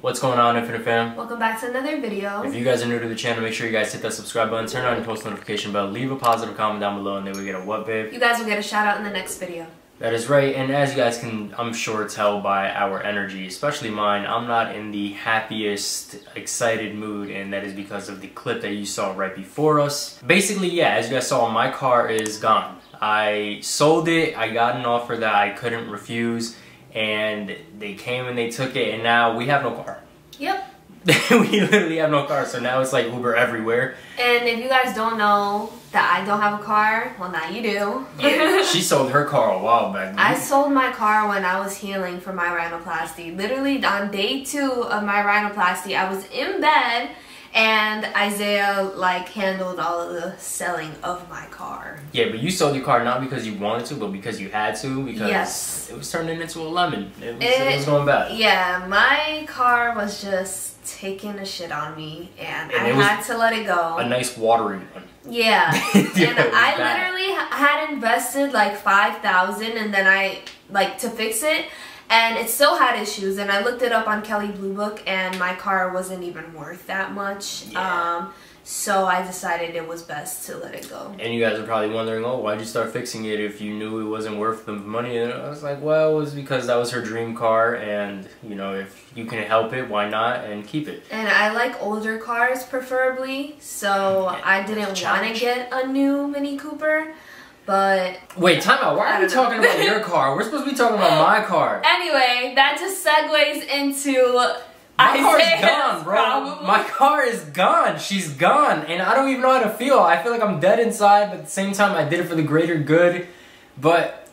What's going on, Infinite Fam? Welcome back to another video. If you guys are new to the channel, make sure you guys hit that subscribe button, turn on your post notification bell, leave a positive comment down below, and then we get a what, babe? You guys will get a shout out in the next video. That is right, and as you guys can, I'm sure, tell by our energy, especially mine, I'm not in the happiest, excited mood, and that is because of the clip that you saw right before us. Basically, yeah, as you guys saw, my car is gone. I sold it, I got an offer that I couldn't refuse, and they came and they took it, and now we have no car. Yep. we literally have no car, so now it's like Uber everywhere. And if you guys don't know that I don't have a car, well now you do. Yeah, she sold her car a while back. I sold my car when I was healing from my rhinoplasty. Literally on day two of my rhinoplasty, I was in bed and Isaiah like handled all of the selling of my car. Yeah, but you sold your car not because you wanted to, but because you had to, because yes. it was turning into a lemon. It was, it, it was going bad. Yeah, my car was just taking a shit on me, and, and I had to let it go. A nice watering one. Yeah, yeah and I bad. literally had invested like five thousand, and then I like to fix it and it still had issues and i looked it up on kelley blue book and my car wasn't even worth that much. Yeah. um, so i decided it was best to let it go. And you guys are probably wondering oh why'd you start fixing it if you knew it wasn't worth the money? And i was like well it was because that was her dream car and you know if you can help it why not and keep it. And i like older cars preferably so i didn't want to get a new mini cooper but wait, time out. Why are we talking about your car? We're supposed to be talking about my car. Anyway, that just segues into my car's gone, bro. Problem. My car is gone. She's gone, and I don't even know how to feel. I feel like I'm dead inside, but at the same time, I did it for the greater good. But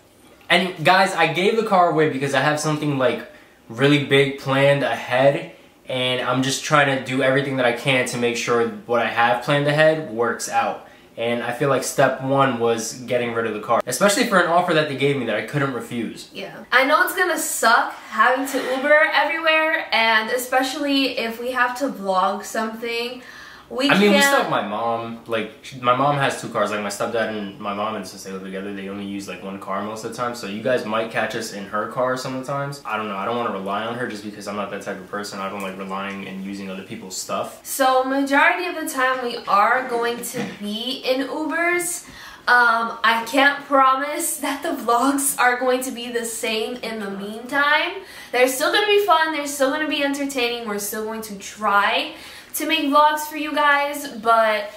and guys, I gave the car away because I have something like really big planned ahead and I'm just trying to do everything that I can to make sure what I have planned ahead works out. And I feel like step one was getting rid of the car, especially for an offer that they gave me that I couldn't refuse. Yeah. I know it's gonna suck having to Uber everywhere, and especially if we have to vlog something. We I mean, can't... we still have my mom. Like, my mom has two cars. Like, my stepdad and my mom, and since they live together, they only use like one car most of the time. So you guys might catch us in her car sometimes. I don't know. I don't want to rely on her just because I'm not that type of person. I don't like relying and using other people's stuff. So majority of the time, we are going to be in Ubers. Um, I can't promise that the vlogs are going to be the same in the meantime. They're still going to be fun. They're still going to be entertaining. We're still going to try to make vlogs for you guys, but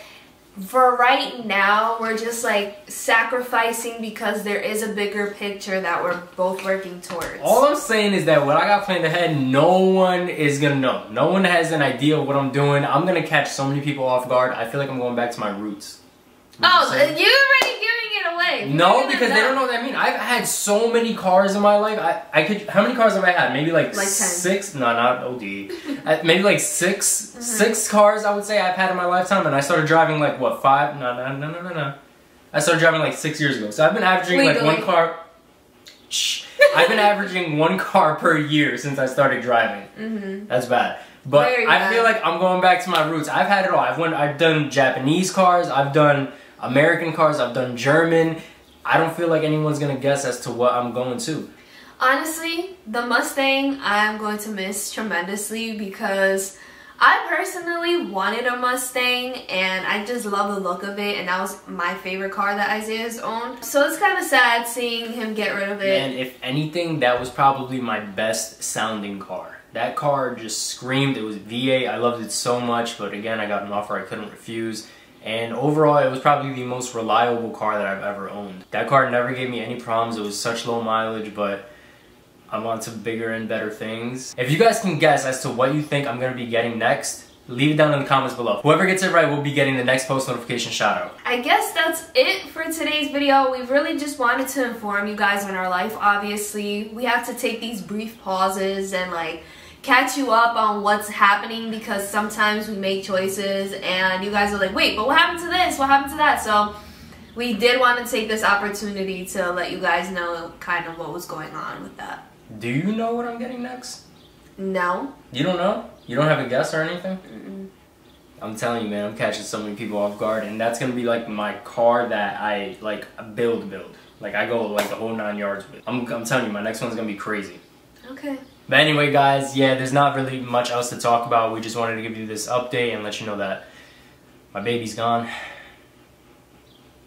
for right now, we're just like sacrificing because there is a bigger picture that we're both working towards. All I'm saying is that what I got planned ahead, no one is gonna know. No one has an idea of what I'm doing. I'm gonna catch so many people off guard. I feel like I'm going back to my roots. Oh, you're already way. No, because they don't know what that means. I've had so many cars in my life. I, I could. How many cars have I had? Maybe like, like six. No, not OD. uh, maybe like 6 mm-hmm. six cars. I would say I've had in my lifetime, and I started driving like what five? No, no, no, no, no, no. I started driving like six years ago. So I've been averaging Legally. like one car. Shh. I've been averaging one car per year since I started driving. Mm-hmm. That's bad. But I feel like I'm going back to my roots. I've had it all. I've went. I've done Japanese cars. I've done American cars, I've done German. I don't feel like anyone's gonna guess as to what I'm going to. Honestly, the Mustang I'm going to miss tremendously because I personally wanted a Mustang and I just love the look of it and that was my favorite car that Isaiah's owned. So it's kind of sad seeing him get rid of it. And if anything, that was probably my best sounding car. That car just screamed. It was V8. I loved it so much, but again, I got an offer I couldn't refuse. And overall, it was probably the most reliable car that I've ever owned. That car never gave me any problems. It was such low mileage, but I'm on to bigger and better things. If you guys can guess as to what you think I'm gonna be getting next, leave it down in the comments below. Whoever gets it right will be getting the next post notification shout out. I guess that's it for today's video. We really just wanted to inform you guys on our life, obviously. We have to take these brief pauses and like catch you up on what's happening because sometimes we make choices and you guys are like, wait, but what happened to this? What happened to that? So we did want to take this opportunity to let you guys know kind of what was going on with that. Do you know what I'm getting next? No. You don't know? You don't have a guess or anything? Mm -mm. I'm telling you, man, I'm catching so many people off guard, and that's gonna be like my car that I like build, build. Like I go like the whole nine yards with. I'm, I'm telling you, my next one's gonna be crazy. Okay. But anyway, guys, yeah, there's not really much else to talk about. We just wanted to give you this update and let you know that my baby's gone.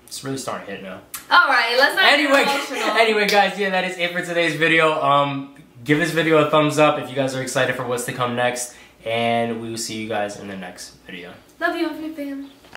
It's really starting to hit now. All right, let's not anyway, anyway, guys, yeah, that is it for today's video. Um, give this video a thumbs up if you guys are excited for what's to come next, and we will see you guys in the next video. Love you, fam.